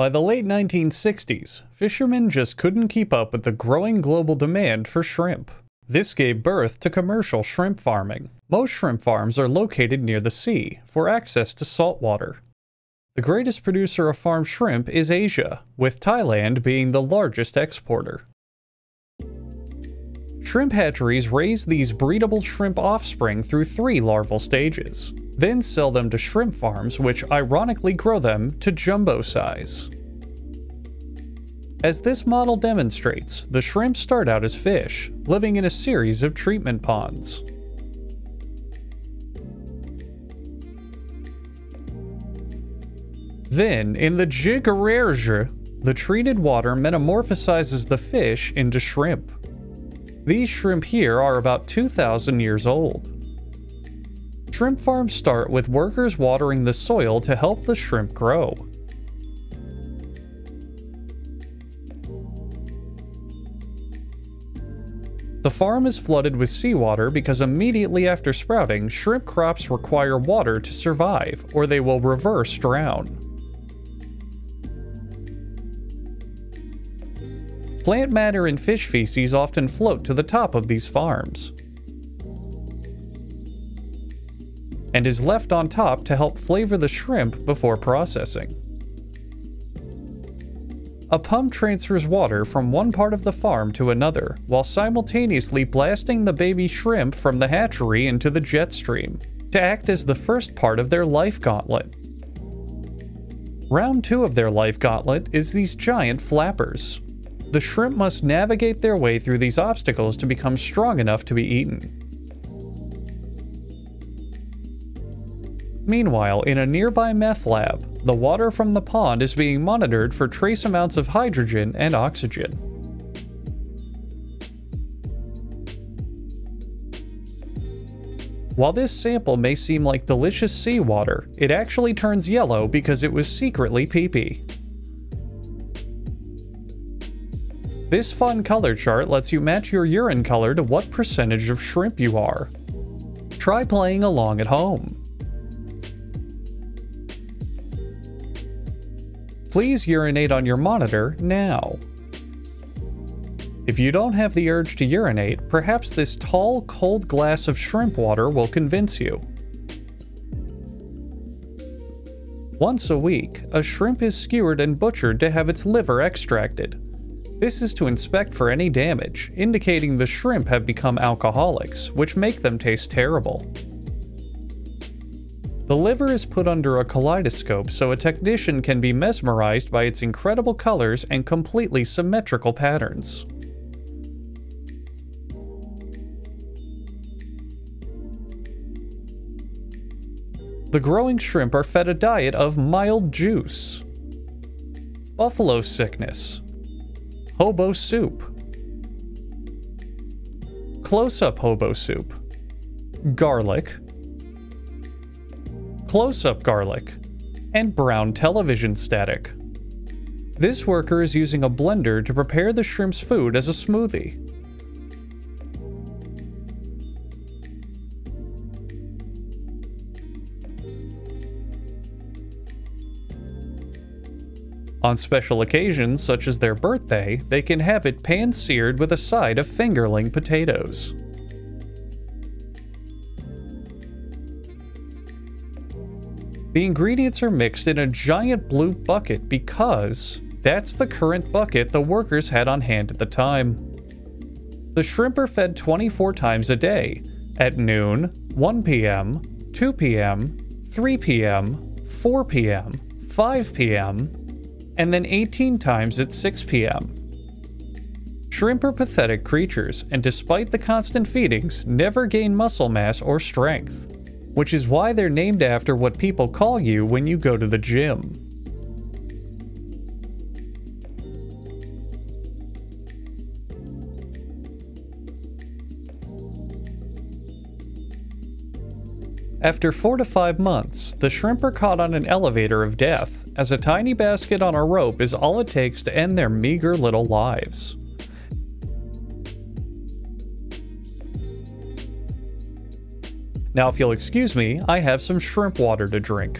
By the late 1960s, fishermen just couldn't keep up with the growing global demand for shrimp. This gave birth to commercial shrimp farming. Most shrimp farms are located near the sea for access to salt water. The greatest producer of farm shrimp is Asia, with Thailand being the largest exporter. Shrimp hatcheries raise these breedable shrimp offspring through three larval stages, then sell them to shrimp farms which ironically grow them to jumbo size. As this model demonstrates, the shrimp start out as fish, living in a series of treatment ponds. Then, in the Jigarerge, the treated water metamorphosizes the fish into shrimp. These shrimp here are about 2,000 years old. Shrimp farms start with workers watering the soil to help the shrimp grow. The farm is flooded with seawater because immediately after sprouting, shrimp crops require water to survive, or they will reverse drown. Plant matter and fish feces often float to the top of these farms, and is left on top to help flavor the shrimp before processing. A pump transfers water from one part of the farm to another, while simultaneously blasting the baby shrimp from the hatchery into the jet stream, to act as the first part of their life gauntlet. Round 2 of their life gauntlet is these giant flappers. The shrimp must navigate their way through these obstacles to become strong enough to be eaten. Meanwhile, in a nearby meth lab, the water from the pond is being monitored for trace amounts of hydrogen and oxygen. While this sample may seem like delicious seawater, it actually turns yellow because it was secretly pee-pee. This fun color chart lets you match your urine color to what percentage of shrimp you are. Try playing along at home. Please urinate on your monitor now. If you don't have the urge to urinate, perhaps this tall, cold glass of shrimp water will convince you. Once a week, a shrimp is skewered and butchered to have its liver extracted. This is to inspect for any damage, indicating the shrimp have become alcoholics, which make them taste terrible. The liver is put under a kaleidoscope so a technician can be mesmerized by its incredible colors and completely symmetrical patterns. The growing shrimp are fed a diet of mild juice, buffalo sickness, hobo soup, close up hobo soup, garlic, close up garlic, and brown television static. This worker is using a blender to prepare the shrimp's food as a smoothie. On special occasions, such as their birthday, they can have it pan-seared with a side of fingerling potatoes. The ingredients are mixed in a giant blue bucket because that's the current bucket the workers had on hand at the time. The shrimp are fed 24 times a day, at noon, 1 p.m., 2 p.m., 3 p.m., 4 p.m., 5 p.m., and then 18 times at 6 p.m. Shrimp are pathetic creatures, and despite the constant feedings, never gain muscle mass or strength, which is why they're named after what people call you when you go to the gym. After four to five months, the shrimp are caught on an elevator of death, as a tiny basket on a rope is all it takes to end their meager little lives. Now if you'll excuse me, I have some shrimp water to drink.